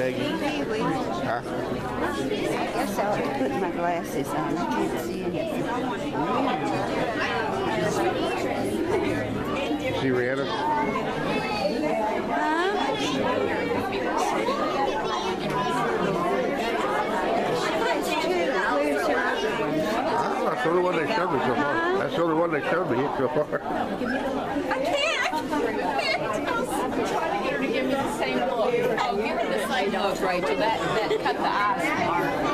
guess I ought to put my glasses on. I can't see anything. See Rianna? That's the only one they showed me so far. That's the only one they showed me so far. I can't. I can't. Same look. Oh, give her the same look, Rachel. That that cut the eyes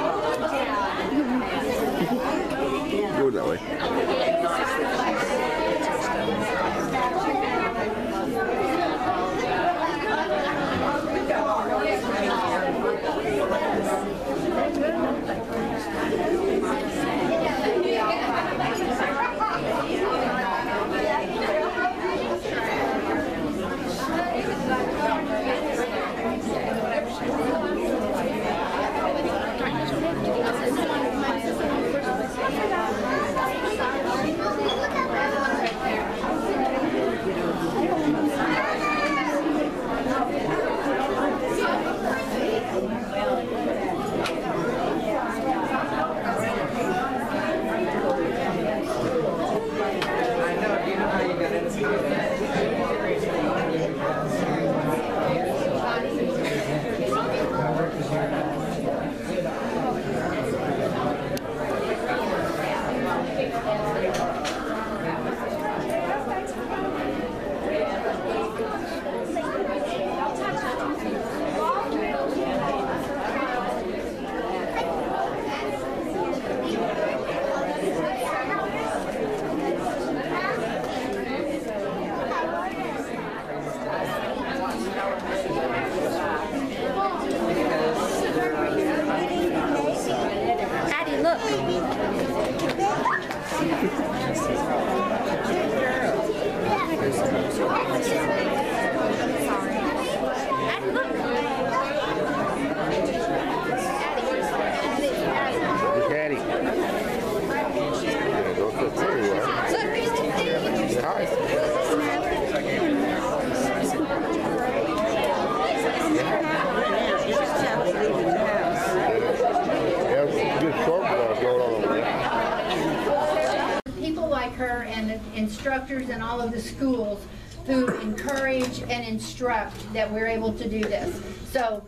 like her and the instructors and all of the schools who encourage and instruct that we're able to do this. So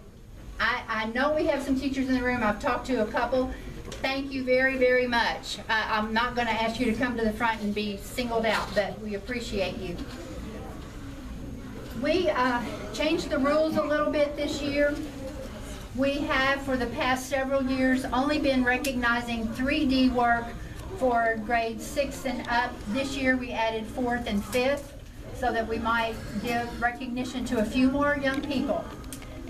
I, I know we have some teachers in the room. I've talked to a couple. Thank you very, very much. I, I'm not going to ask you to come to the front and be singled out, but we appreciate you. We uh, changed the rules a little bit this year. We have, for the past several years, only been recognizing 3D work for grades six and up. This year, we added fourth and fifth, so that we might give recognition to a few more young people.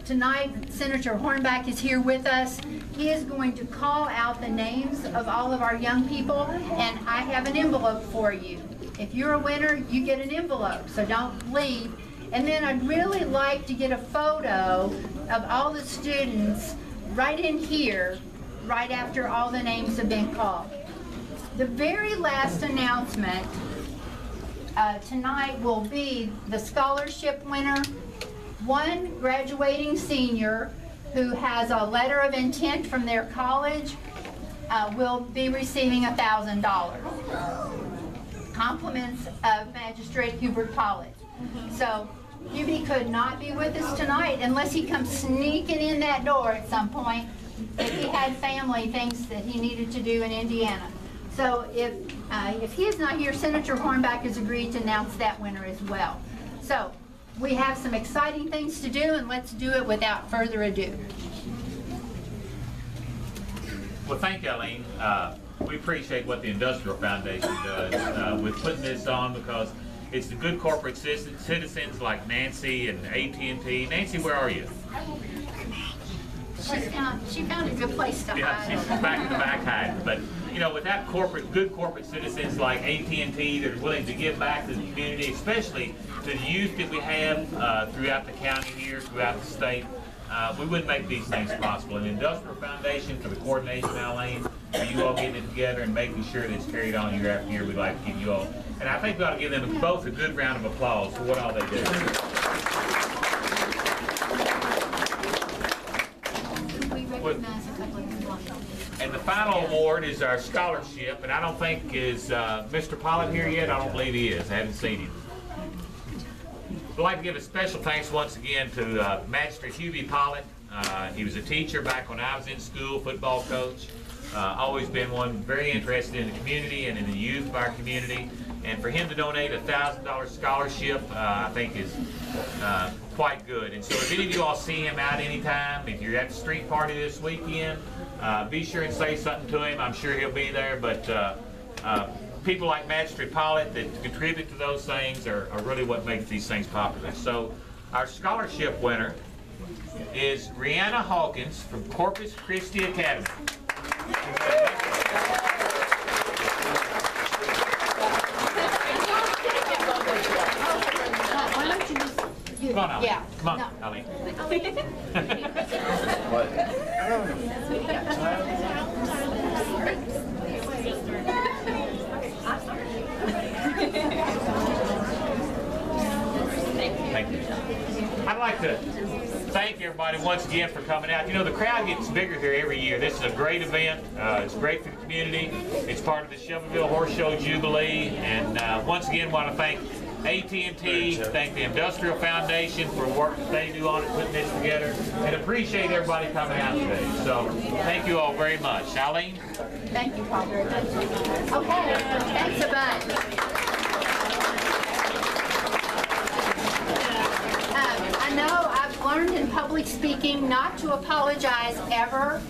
Tonight, Senator Hornback is here with us. He is going to call out the names of all of our young people, and I have an envelope for you. If you're a winner, you get an envelope, so don't leave. And then I'd really like to get a photo of all the students right in here, right after all the names have been called. The very last announcement uh, tonight will be the scholarship winner, one graduating senior who has a letter of intent from their college uh, will be receiving $1,000. Compliments of Magistrate Hubert Pollard. So Hubie could not be with us tonight unless he comes sneaking in that door at some point if he had family things that he needed to do in Indiana. So if, uh, if he is not here, Senator Hornback has agreed to announce that winner as well. So we have some exciting things to do and let's do it without further ado. Well, thank you, Eileen. Uh, we appreciate what the Industrial Foundation does uh, with putting this on because it's the good corporate citizens, citizens like Nancy and AT&T. Nancy, where are you? She found, she found a good place to Yeah, hide. she's back in the back hiding. But you know, without corporate, good corporate citizens like AT&T that are willing to give back to the community, especially to the youth that we have uh, throughout the county here, throughout the state, uh, we wouldn't make these things possible. And Industrial Foundation for the coordination, Eileen, for you all getting it together and making sure that it's carried on year after year, we'd like to give you all. And I think we ought to give them both a good round of applause for what all they do. We recognize a couple of them. Final award is our scholarship, and I don't think is uh, Mr. Pollitt here yet. I don't believe he is. I haven't seen him. I'd like to give a special thanks once again to uh, Magistrate Hubie Pollitt. Uh, he was a teacher back when I was in school, football coach. Uh, always been one very interested in the community and in the youth of our community. And for him to donate a thousand dollar scholarship, uh, I think is uh, quite good. And so if any of you all see him out anytime, if you're at the street party this weekend, uh, be sure and say something to him. I'm sure he'll be there. But uh, uh, people like Magistrate Pollitt that contribute to those things are, are really what makes these things popular. So our scholarship winner is Rianna Hawkins from Corpus Christi Academy. Why don't you just, you, Come on, Eileen. yeah. Come on, no. Eileen. Thank you. I'd like to thank everybody once again for coming out. You know, the crowd gets bigger here every year. This is a great event. Uh, it's great for the community. It's part of the Shelbyville Horse Show Jubilee. And uh, once again, want to thank AT&T, thank the Industrial Foundation for work that they do on it, putting this together, and appreciate everybody coming out today. So, thank you all very much. Eileen? Thank you, Paul, very much. Okay, thanks a bunch. Um, I know I've learned in public speaking not to apologize ever,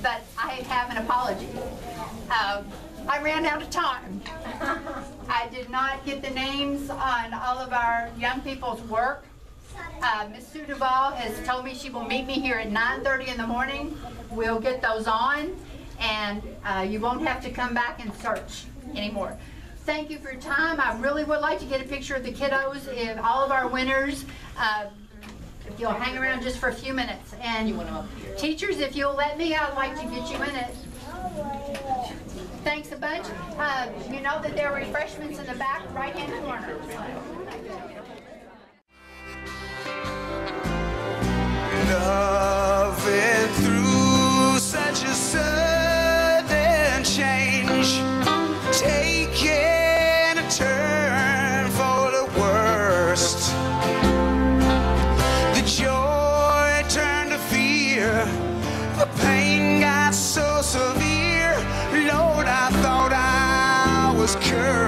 but I have an apology. Um, I ran out of time. I did not get the names on all of our young people's work. Uh, Ms. Sue Duval has told me she will meet me here at 9:30 in the morning. We'll get those on, and uh, you won't have to come back and search anymore. Thank you for your time. I really would like to get a picture of the kiddos, if all of our winners. uh, If you'll hang around just for a few minutes. And you want to. teachers, if you'll let me, I'd like to get you in it. Thanks a bunch. Uh, You know that there are refreshments in the back right-hand corner. Loving through I